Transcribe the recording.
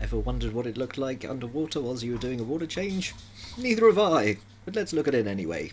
Ever wondered what it looked like underwater whilst you were doing a water change? Neither have I, but let's look at it anyway.